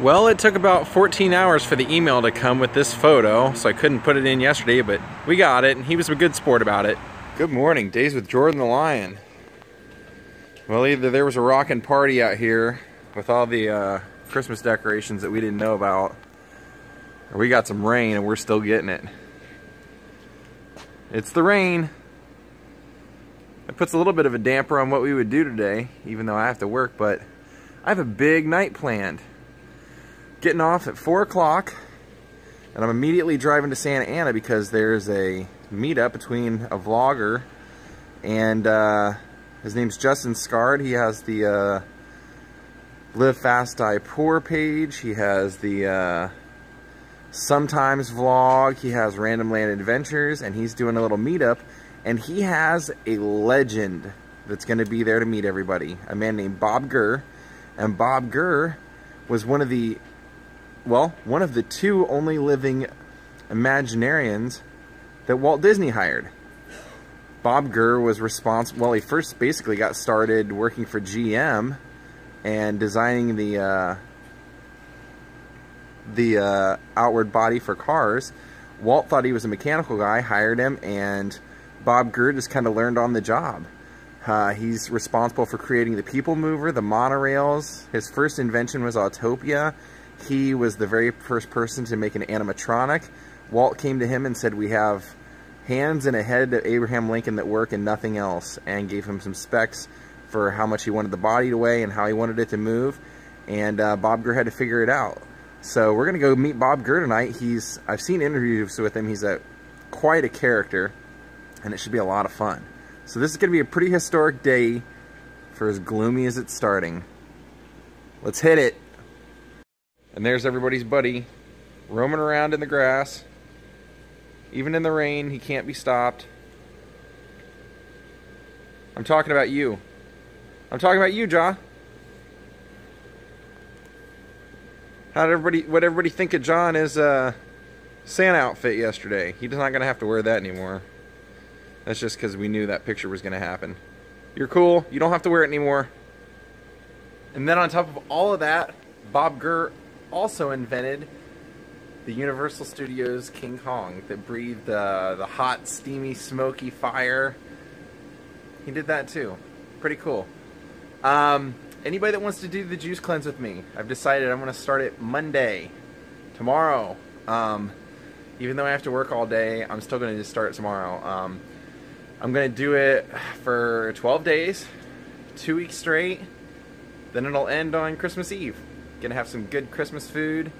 Well, it took about 14 hours for the email to come with this photo, so I couldn't put it in yesterday, but we got it, and he was a good sport about it. Good morning, Daze with Jordan the Lion. Well, either there was a rockin' party out here with all the uh, Christmas decorations that we didn't know about, or we got some rain and we're still getting it. It's the rain. It puts a little bit of a damper on what we would do today, even though I have to work, but I have a big night planned getting off at 4 o'clock, and I'm immediately driving to Santa Ana because there's a meetup between a vlogger and uh, his name's Justin Scarred. He has the uh, Live Fast Die Poor page. He has the uh, Sometimes vlog. He has Randomland Adventures, and he's doing a little meetup. And he has a legend that's going to be there to meet everybody. A man named Bob Gurr. And Bob Gurr was one of the well, one of the two only living Imaginarians that Walt Disney hired. Bob Gurr was responsible, well, he first basically got started working for GM and designing the, uh, the uh, outward body for cars. Walt thought he was a mechanical guy, hired him, and Bob Gurr just kind of learned on the job. Uh, he's responsible for creating the People Mover, the monorails. His first invention was Autopia, he was the very first person to make an animatronic. Walt came to him and said, we have hands and a head of Abraham Lincoln that work and nothing else, and gave him some specs for how much he wanted the body to weigh and how he wanted it to move. And uh, Bob Gurr had to figure it out. So we're gonna go meet Bob Gurr tonight. He's I've seen interviews with him. He's a quite a character, and it should be a lot of fun. So this is gonna be a pretty historic day for as gloomy as it's starting. Let's hit it. And there's everybody's buddy roaming around in the grass. Even in the rain, he can't be stopped. I'm talking about you. I'm talking about you, John. How did everybody what everybody think of John is uh Santa outfit yesterday? He's not gonna have to wear that anymore. That's just because we knew that picture was gonna happen. You're cool, you don't have to wear it anymore. And then on top of all of that, Bob Gurr also invented the Universal Studios King Kong that breathed uh, the hot, steamy, smoky fire. He did that too. Pretty cool. Um, anybody that wants to do the juice cleanse with me, I've decided I'm going to start it Monday, tomorrow. Um, even though I have to work all day, I'm still going to just start tomorrow. Um, I'm going to do it for 12 days, two weeks straight. Then it'll end on Christmas Eve. Gonna have some good Christmas food,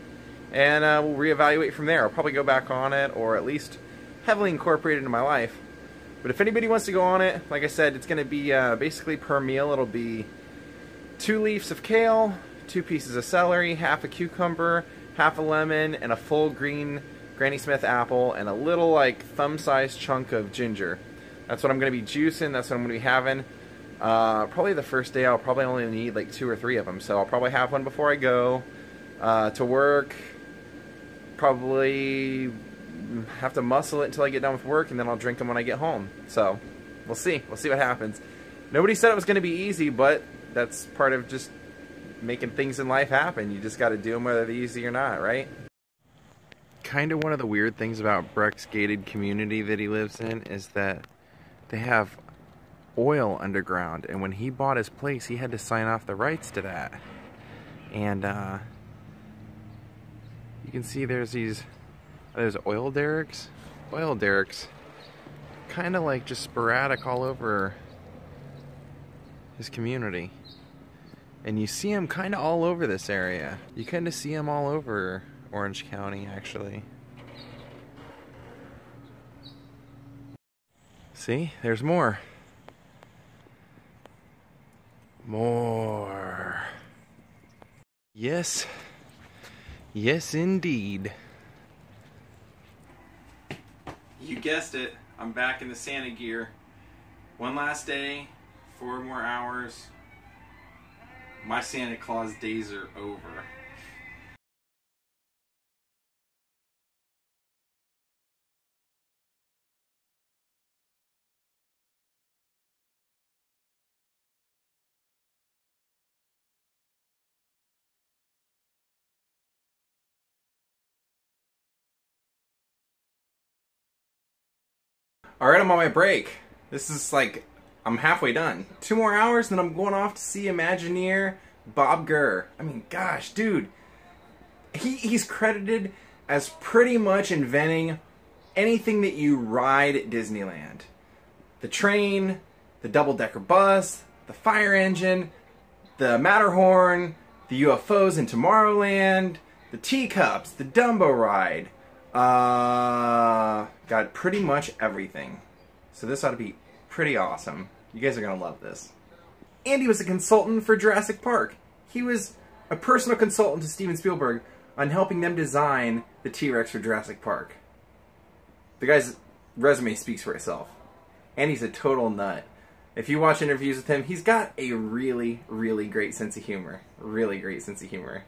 and uh, we'll reevaluate from there. I'll probably go back on it, or at least heavily incorporate it into my life. But if anybody wants to go on it, like I said, it's gonna be uh, basically per meal. It'll be two leaves of kale, two pieces of celery, half a cucumber, half a lemon, and a full green Granny Smith apple, and a little like thumb-sized chunk of ginger. That's what I'm gonna be juicing. That's what I'm gonna be having. Uh, probably the first day I'll probably only need like two or three of them, so I'll probably have one before I go uh, to work. Probably have to muscle it until I get done with work, and then I'll drink them when I get home. So we'll see. We'll see what happens. Nobody said it was going to be easy, but that's part of just making things in life happen. You just got to do them whether they're easy or not, right? Kind of one of the weird things about Breck's gated community that he lives in is that they have oil underground. And when he bought his place, he had to sign off the rights to that. And uh, you can see there's these, there's oil derricks. Oil derricks, kind of like just sporadic all over his community. And you see them kind of all over this area. You kind of see them all over Orange County, actually. See, there's more. More. Yes. Yes, indeed. You guessed it. I'm back in the Santa gear. One last day, four more hours. My Santa Claus days are over. All right, I'm on my break. This is like, I'm halfway done. Two more hours, then I'm going off to see Imagineer Bob Gurr. I mean, gosh, dude. He, he's credited as pretty much inventing anything that you ride at Disneyland. The train, the double-decker bus, the fire engine, the Matterhorn, the UFOs in Tomorrowland, the teacups, the Dumbo ride, uh, got pretty much everything. So this ought to be pretty awesome. You guys are going to love this. Andy was a consultant for Jurassic Park. He was a personal consultant to Steven Spielberg on helping them design the T-Rex for Jurassic Park. The guy's resume speaks for itself. And he's a total nut. If you watch interviews with him, he's got a really, really great sense of humor. Really great sense of humor.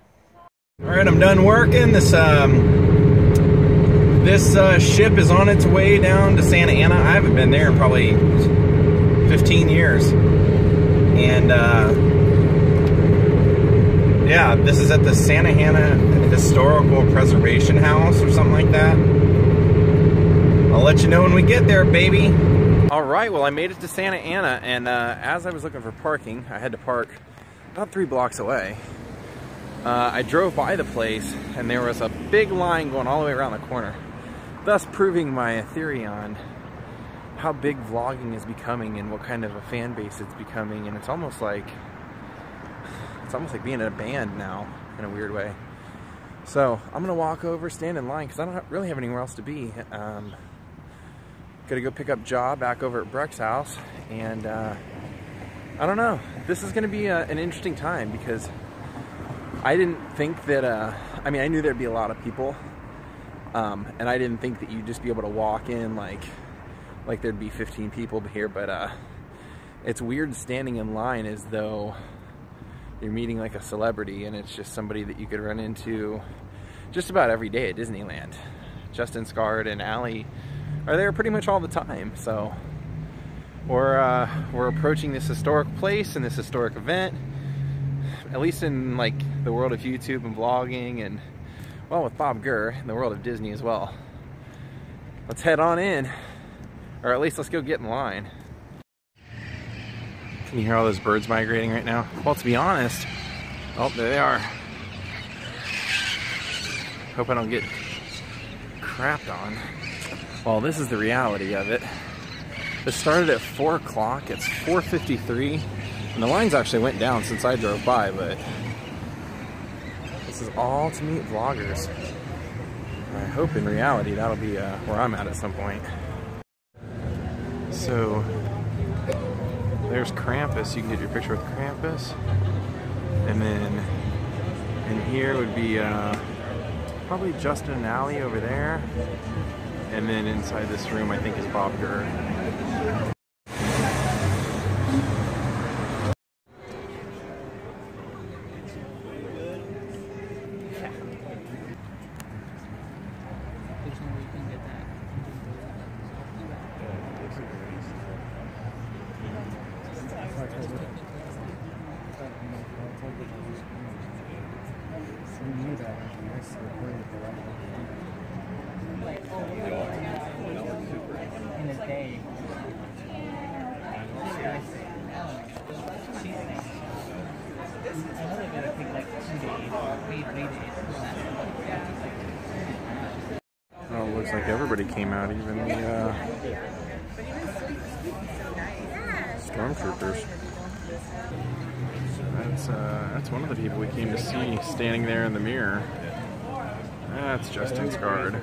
All right, I'm done working. This um, this uh, ship is on its way down to Santa Ana. I haven't been there in probably 15 years. And uh, yeah, this is at the Santa Ana Historical Preservation House or something like that. I'll let you know when we get there, baby. All right, well, I made it to Santa Ana, and uh, as I was looking for parking, I had to park about three blocks away. Uh, I drove by the place, and there was a big line going all the way around the corner, thus proving my theory on how big vlogging is becoming and what kind of a fan base it's becoming, and it's almost like it's almost like being in a band now, in a weird way. So I'm gonna walk over, stand in line, because I don't really have anywhere else to be. Um, Gotta go pick up Ja back over at Breck's house. And uh, I don't know. This is gonna be a, an interesting time because I didn't think that, uh, I mean, I knew there'd be a lot of people. Um, and I didn't think that you'd just be able to walk in like, like there'd be 15 people here, but uh, it's weird standing in line as though you're meeting like a celebrity and it's just somebody that you could run into just about every day at Disneyland. Justin Scarred and Allie are there pretty much all the time. So we're uh, we're approaching this historic place and this historic event. At least in like the world of YouTube and vlogging, and well, with Bob Gurr in the world of Disney as well. Let's head on in, or at least let's go get in line. Can you hear all those birds migrating right now? Well, to be honest, oh, there they are. Hope I don't get crapped on. Well, this is the reality of it. It started at 4 o'clock. It's 4.53. And the lines actually went down since I drove by, but this is all to meet vloggers. I hope in reality that'll be uh, where I'm at at some point. So, there's Krampus. You can get your picture with Krampus. And then in here would be uh, probably Justin and Allie over there. And then inside this room, I think, is Bob Gurr. Oh, it looks like everybody came out, even the uh, stormtroopers. So that's uh, that's one of the people we came to see standing there in the mirror. That's Justin Scarred.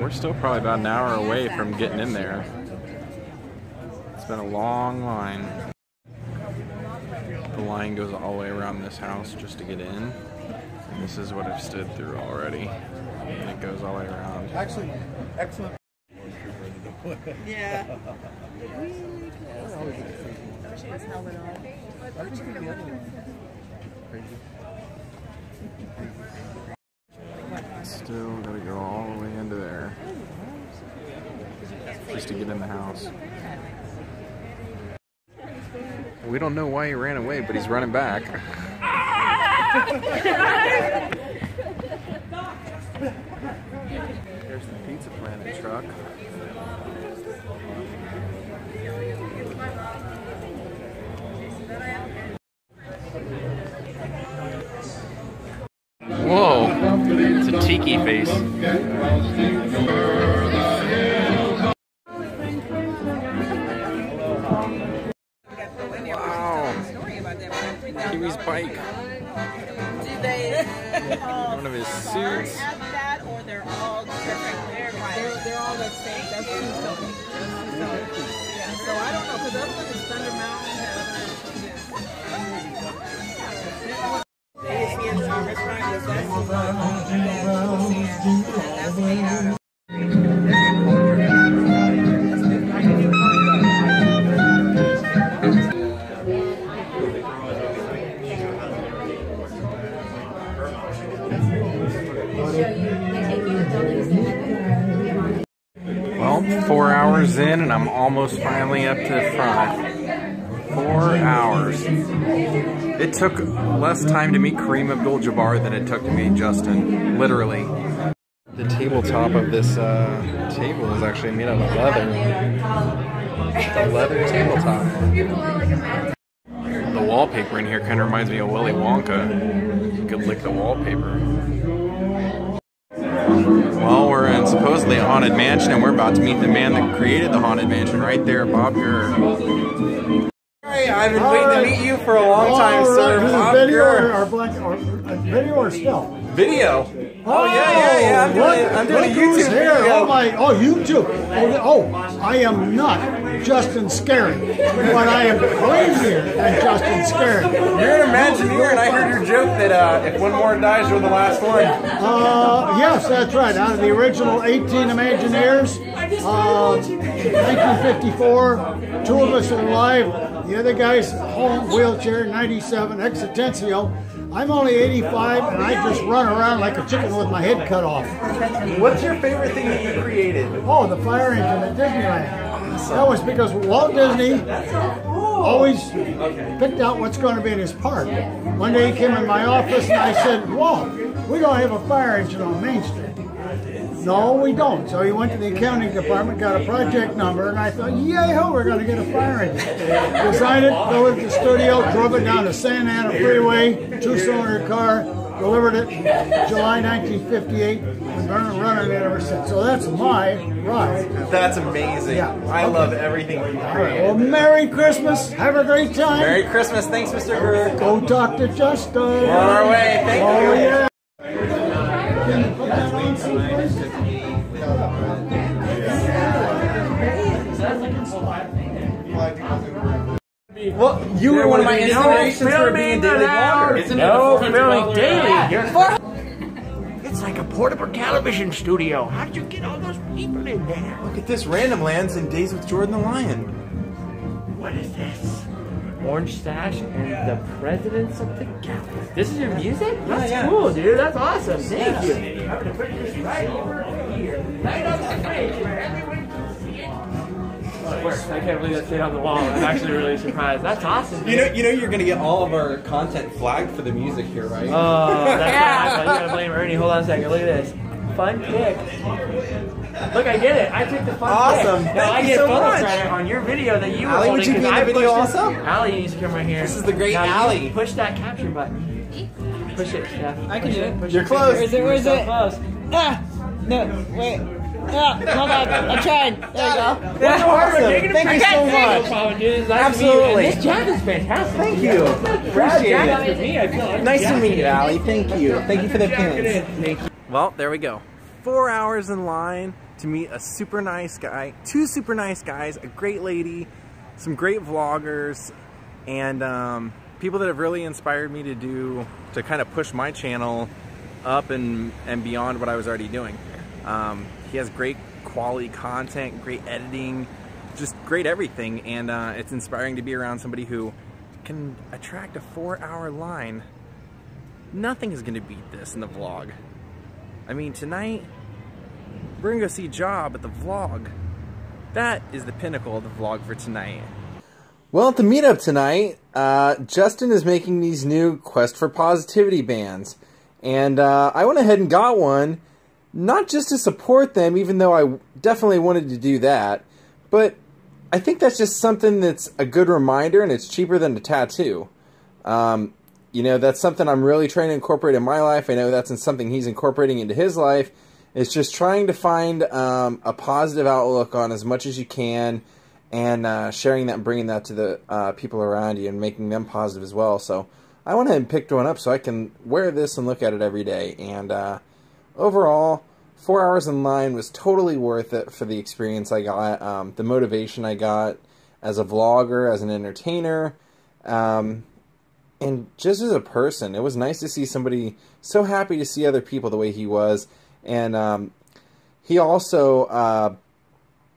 We're still probably about an hour away from getting in there. It's been a long line. The line goes all the way around this house just to get in. And this is what I've stood through already. And it goes all the way around. Actually, excellent. Yeah. Still gotta go all the way into there. Just to get in the house. We don't know why he ran away, but he's running back. There's the Pizza Planet truck. Whoa, it's a tiki face. Well, four hours in, and I'm almost finally up to the front. Four hours. It took less time to meet Kareem Abdul-Jabbar than it took to meet Justin, literally. The tabletop of this uh, table is actually made out of leather. The leather tabletop. The wallpaper in here kind of reminds me of Willy Wonka. You could lick the wallpaper. Well, we're in supposedly a haunted mansion, and we're about to meet the man that created the haunted mansion right there, Bob Gurr. Hey, I've been waiting to meet you for a long time, All sir. right, this is Bob video Gurr. or blank or uh, video or still? Video. Oh, yeah, yeah, yeah. I'm doing, Look- I'm doing a YouTube here. video. Oh my! Oh, YouTube. Oh, oh, I am not Justin Scary, but I am crazier than Justin Scary. You're an Imagineer, and I heard your joke that uh, if one more dies, you're the last one. Uh, yes, that's right. Out of the original 18 Imagineers, uh, 1954, two of us are alive. The other guy's home, wheelchair, 97, existential. I'm only 85, and I just run around like a chicken with my head cut off. What's your favorite thing that you created? Oh, the fire engine at Disneyland. That was because Walt Disney always picked out what's going to be in his park. One day he came in my office and I said, Walt, we don't have a fire engine on Main Street. No, we don't. So he went to the accounting department, got a project number, and I thought, yay ho, we're going to get a fire engine. Designed it, built at the studio, drove it down the Santa Ana Freeway, two-cylinder car, delivered it July 1958. We've been running it ever since. So that's my ride. That's amazing. Yeah. I love everything you Well, created. Merry Christmas. Have a great time. Merry Christmas. Thanks, Mr. Gurr. Go talk to Justin. We're on our way. Thank Oh, you. yeah. Well, you were one of my inspirations for being a daily vlogger. No, filming daily. You're it's like a portable television studio. How did you get all those people in there? Look at this Randomlands and Daze with Jordan the Lion. What is this? Orange Stash and the Presidents of the Galaxy. This is your music? That's yeah. cool, dude. That's awesome. Thank you. I'm gonna put this right over here, right on the stage where everyone works. I can't believe that stayed on the wall. I'm actually really surprised. That's awesome. You know, you know, you're gonna get all of our content flagged for the music here, right? Oh, that's yeah. You gotta blame Ernie. Hold on a second. Look at this. Fun pick. Look, I get it. I took the fun Awesome. pick. Thank Now I get so photo credit on your video that you were Allie, would you be 'cause in the I video pushed it. also? Allie needs to come right here. This is the great now Allie. Push that capture button. Push it, Steph. I can do it. Push You're it. close. Where is it? Where is so it? close. Ah, no, wait. Ah, hold on. I tried. There you go. That's awesome. Taking Thank you picture. so No much. problem, dude. Nice Absolutely. To meet you. And this jacket is fantastic. Thank you. Appreciate it. with me. I feel like Nice to meet you, Allie. Thank you. Thank you for the Jacket pins. Thank you. Well, there we go. Four hours in line to meet a super nice guy, two super nice guys, a great lady, some great vloggers, and um, people that have really inspired me to do, to kind of push my channel up and, and beyond what I was already doing. Um, he has great quality content, great editing, just great everything, and uh, it's inspiring to be around somebody who can attract a four hour line. Nothing is going to beat this in the vlog. I mean, tonight, we're gonna go see Job at the vlog. That is the pinnacle of the vlog for tonight. Well, at the meetup tonight, uh, Justin is making these new Quest for Positivity bands. And uh, I went ahead and got one not just to support them, even though I definitely wanted to do that, but I think that's just something that's a good reminder, and it's cheaper than a tattoo. Um, you know, that's something I'm really trying to incorporate in my life. I know that's something he's incorporating into his life. It's just trying to find um, a positive outlook on as much as you can and uh, sharing that and bringing that to the uh, people around you and making them positive as well. So I went ahead and picked one up so I can wear this and look at it every day. And uh, overall, four hours in line was totally worth it for the experience I got, um, the motivation I got as a vlogger, as an entertainer, um, and just as a person. It was nice to see somebody so happy to see other people the way he was. And um, he also uh,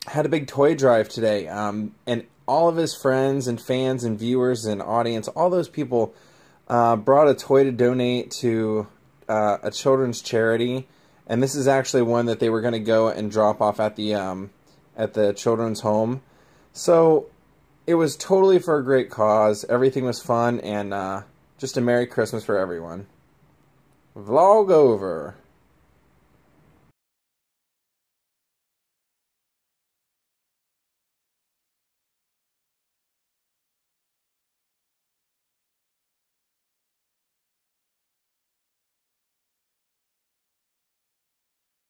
had a big toy drive today, um, and all of his friends and fans and viewers and audience, all those people uh, brought a toy to donate to uh, a children's charity, and this is actually one that they were going to go and drop off at the um, at the children's home. So it was totally for a great cause. Everything was fun, and uh, just a Merry Christmas for everyone. Vlog over.